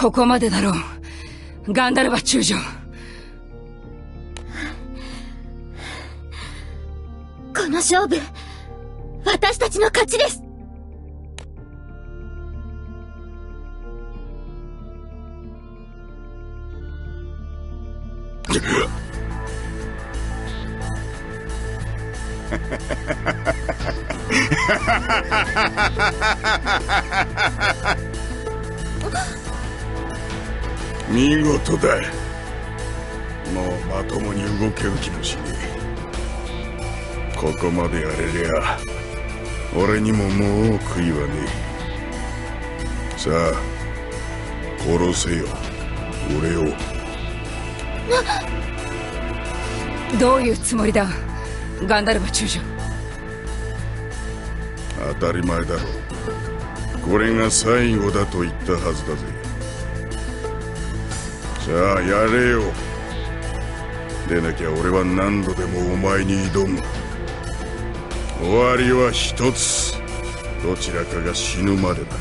ここまでだろう。ガンダルバ中将。この勝負、私たちの勝ちです見事だ。もうまともに動ける気もしねえ。ここまでやれりゃ俺にももう悔いはねえ。さあ殺せよ。俺を。どういうつもりだ？ガンダルバ中将。当たり前だろこれが最後だと言ったはずだぜさあやれよ。でなきゃ俺は何度でもお前に挑む。終わりは一つ。どちらかが死ぬまでだ。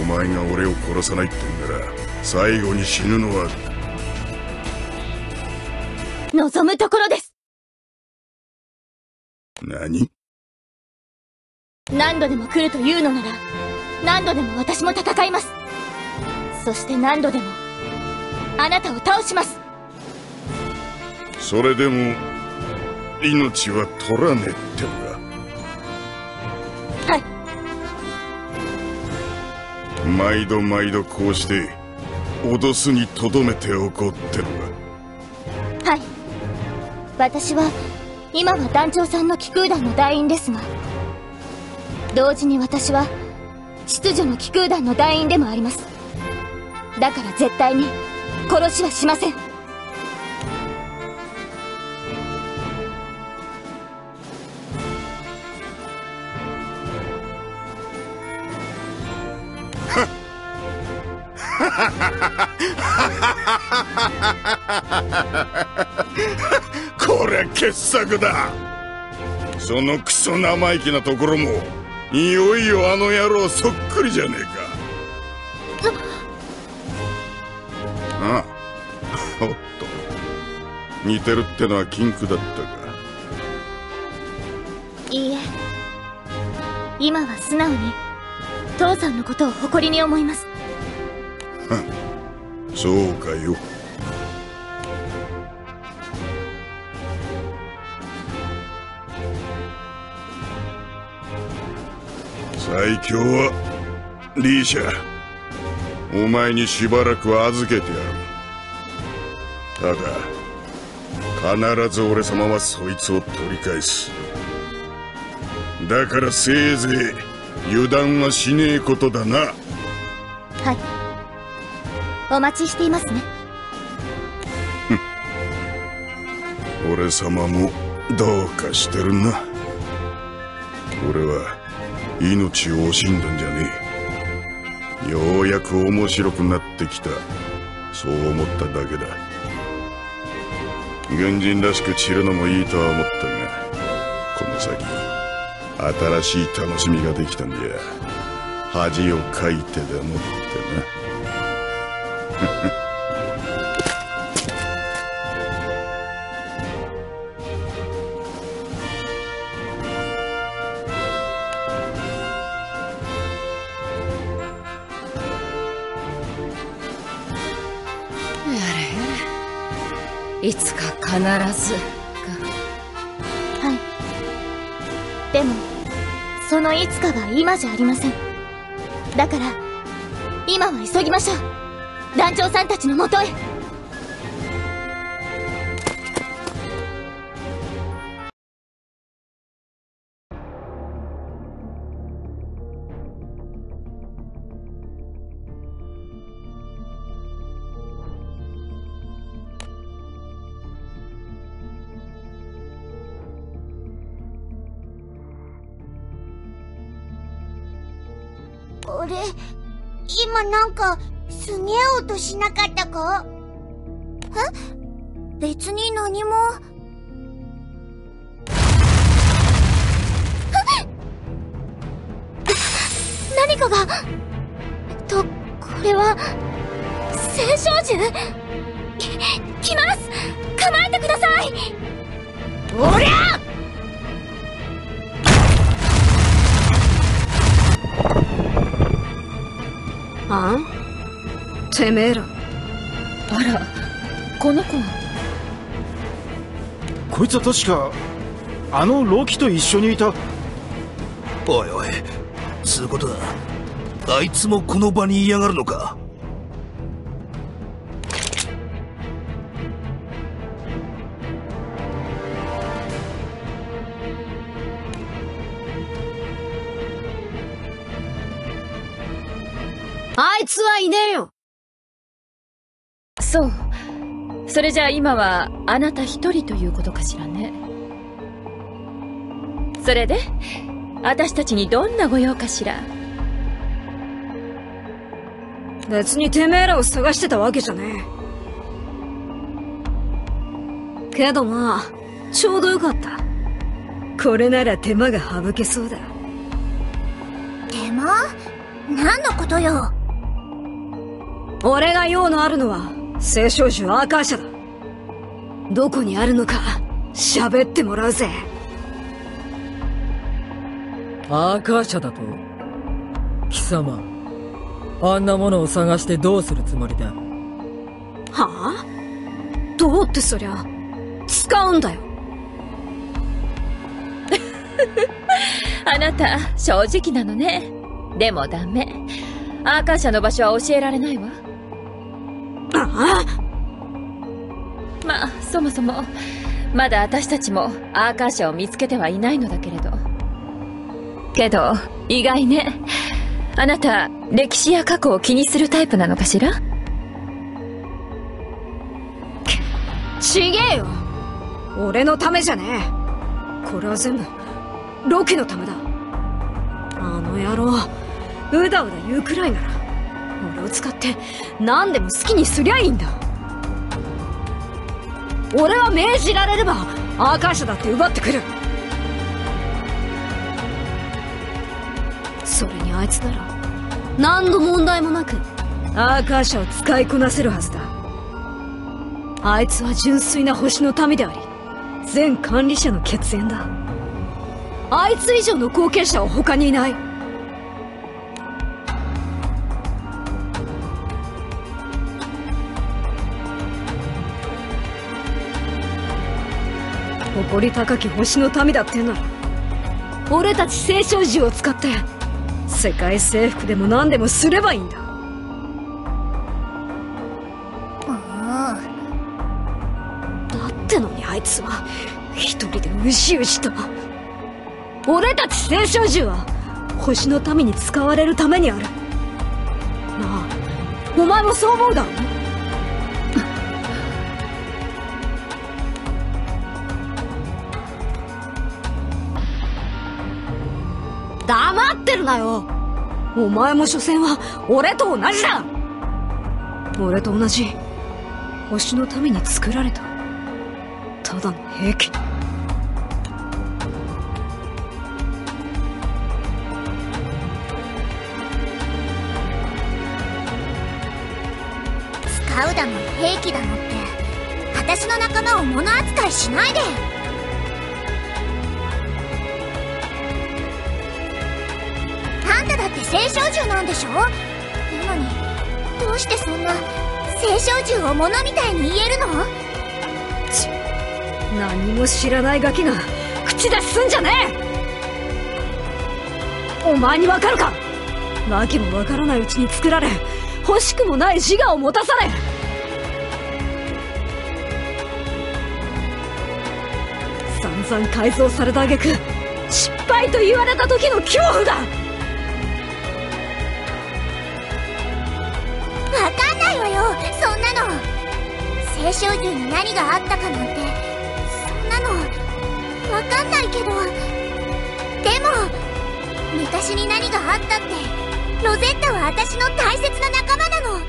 お前が俺を殺さないってんなら最後に死ぬのは望むところです。何？何度でも来るというのなら何度でも私も戦いますそして何度でもあなたを倒します。それでも命は取らねえってのはい。か毎度毎度こうして脅すにとどめておこうってのかはい。私は今は団長さんの気空団の団員ですが同時に私は秩序の気空団の団員でもありますだから絶対に殺しはしません。こりゃ傑作だ。そのクソ生意気なところもいよいよあの野郎そっくりじゃねえか。似てるってのは禁句だったか。いいえ。今は素直に父さんのことを誇りに思います。そうかよ。最強はリーシャ。お前にしばらく預けてやる。ただ必ず俺様はそいつを取り返す。だからせいぜい油断はしねえことだな。はい。お待ちしていますね。俺様もどうかしてるな。俺は命を惜しんだんじゃねえ。ようやく面白くなってきた。そう思っただけだ軍人らしく散るのもいいとは思ったがこの先新しい楽しみができたんじゃ恥をかいてでもってな。いつか必ずか。はい。でもそのいつかは今じゃありません。だから今は急ぎましょう。団長さんたちのもとへ。俺、今なんか、すげえ音しなかったか？え？別に何も。のが？とこれは青少獣き来ます！構えてください！おりゃ！あん？てめえら。あらこの子は？こいつは確かあのロキと一緒にいた。おいおいつうことだ。あいつもこの場に嫌がるのか？あいつはいねえよ。そう。それじゃあ今はあなた一人ということかしらね。それで私たちにどんなご用かしら？別にてめえらを探してたわけじゃねえ。けどまあちょうどよかった。これなら手間が省けそうだ。手間？何のことよ俺が用のあるのは青少獣アーカーシャだ。どこにあるのか喋ってもらうぜ。アーカー社だと貴様あんなものを探してどうするつもりだ？はあ？どうってそりゃ使うんだよ。あなた正直なのね。でもダメ。アーカー社の場所は教えられないわ。あまあそもそもまだ私たちもアーカー社を見つけてはいないのだけれど。けど意外ね。あなた歴史や過去を気にするタイプなのかしら？ちげえよ。俺のためじゃねえ。これは全部ロケのためだ。あの野郎。うだうだ言うくらいなら。を使って何でも好きにすりゃいいんだ。俺は命じられればアーカー社だって奪ってくる。それにあいつなら何の問題もなくアーカー社を使いこなせるはずだ。あいつは純粋な星の民であり全管理者の血縁だ。あいつ以上の後継者は他にいない。誇り高き星の民だってな。ら俺たち青少獣を使って世界征服でも何でもすればいいんだ。だってのにあいつは一人でうしうしと。俺たち青少獣は星の民に使われるためにある。なあお前もそう思うだろ？黙ってるなよ。お前も所詮は俺と同じだ。俺と同じ星のために作られたただの兵器。使うだの兵器だのって私の仲間を物扱いしないで。あんただって青少獣なんでしょ？なのに。どうしてそんな青少獣を物みたいに言えるの？ち何も知らないガキが口出しすんじゃねえ！お前にわかるか？わけもわからないうちに作られ欲しくもない自我を持たされ！散々改造された挙句失敗と言われた時の恐怖だ！星晶獣に何があったかなんてそんなのわかんないけど。でも昔に何があったってロゼッタは私の大切な仲間なの。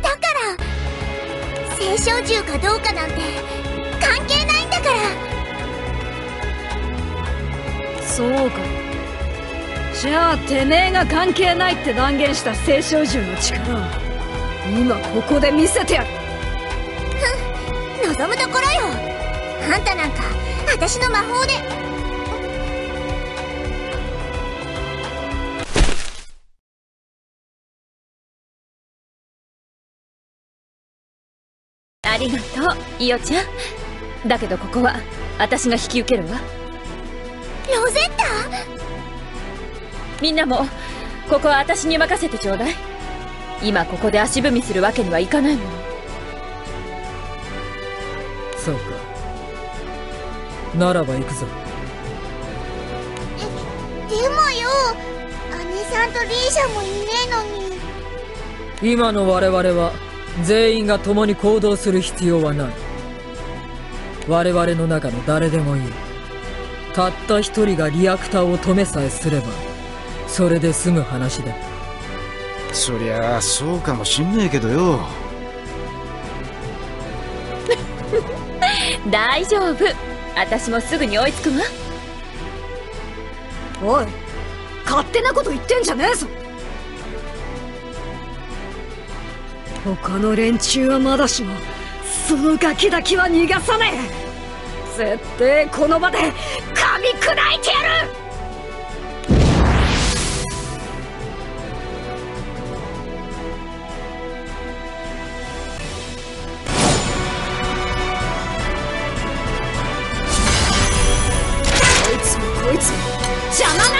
だから青少獣かどうかなんて関係ないんだから。そうか。じゃあてめえが関係ないって断言した青少獣の力を今ここで見せてやる。望むところよ。あんたなんか私の魔法で。ありがとうイオちゃん。だけどここは私が引き受けるわ。ロゼッタ？みんなもここは私に任せてちょうだい。今ここで足踏みするわけにはいかないものそうか。ならば行くぞ。でもよ姉さんとリーシャもいねえのに。今の我々は全員が共に行動する必要はない。我々の中の誰でもいい。たった一人がリアクターを止めさえすればそれで済む話だ。そりゃあそうかもしんねえけどよ大丈夫。私もすぐに追いつくわ。おい勝手なこと言ってんじゃねえぞ。他の連中はまだしもそのガキだけは逃がさねえ。絶対この場で噛み砕いてやる。邪魔な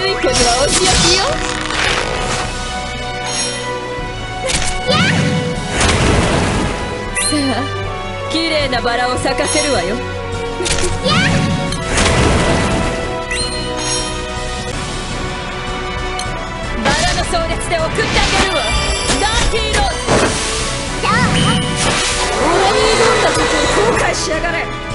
悪いことはお仕置きよさあ綺麗なバラを咲かせるわよ。バラの葬列で送ってあげるわ。ダーティーロー。俺に挑んだことを後悔しやがれ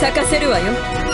咲かせるわよ。